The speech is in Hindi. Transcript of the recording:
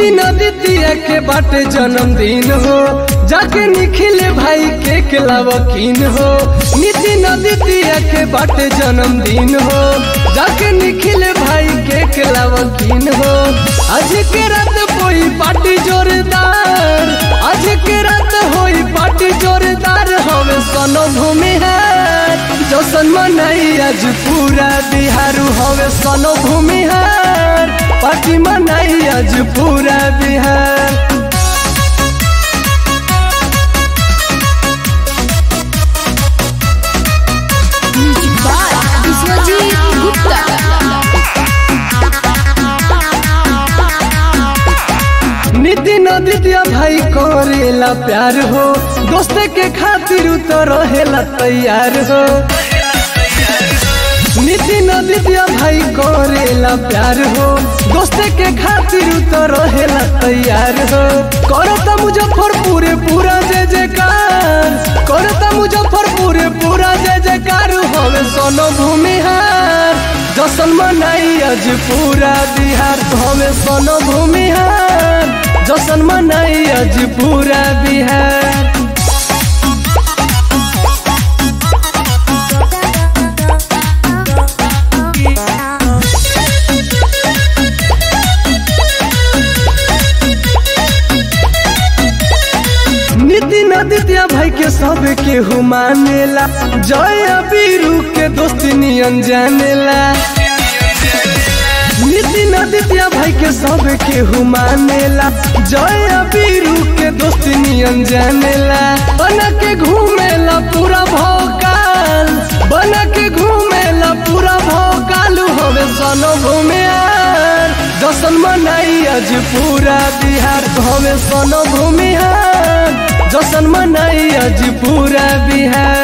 के बाटे जन्मदिन हो। जाके निखिले भाई के केलावकीन हो। नितिन दितिया के बाटे जन्मदिन हो। जाके निखिले भाई के केलावकीन हो। आज के रात कोई पार्टी जोरदार। आज के रात होई पार्टी जोरदार। हवे सनो भूमि है जसन मनाई आज पूरा बिहार। हवे सनो भूमि है पार्टी मनाई आज पूरा बिहार। नितिन दितिया भाई करेला प्यार हो दोस्त के खातिर तो रहेला तैयार हो। नितिन दितिया भाई करेला प्यार हो। दोस्त के खातिर तो रहेला तैयार हो। करता मुजफ्फरपुर पूरा जय जयकार करता मुजफ्फरपुर पूरा जय जयकार होवे सोनो भूमि हार। जसन मनाई आज पूरा बिहार होवे सोनो भूमि हार। जसन मनाई आज पूरा बिहार। आदित्य भाई के सब के मानेला, जय अबीरू के दोस्ती नियन जानेला। नितिन आदित्य भाई के सब के मानेला, जय अबीरू के दोस्ती नियन जानेला। बना के घूमेला पूरा भोकाल बना के घूमेला पूरा भोकाल, होवे सनो हार। जसन मनाई आज पूरा बिहार, होवे सनो भूमि हार। जसन मनाई आज पूरा बिहार।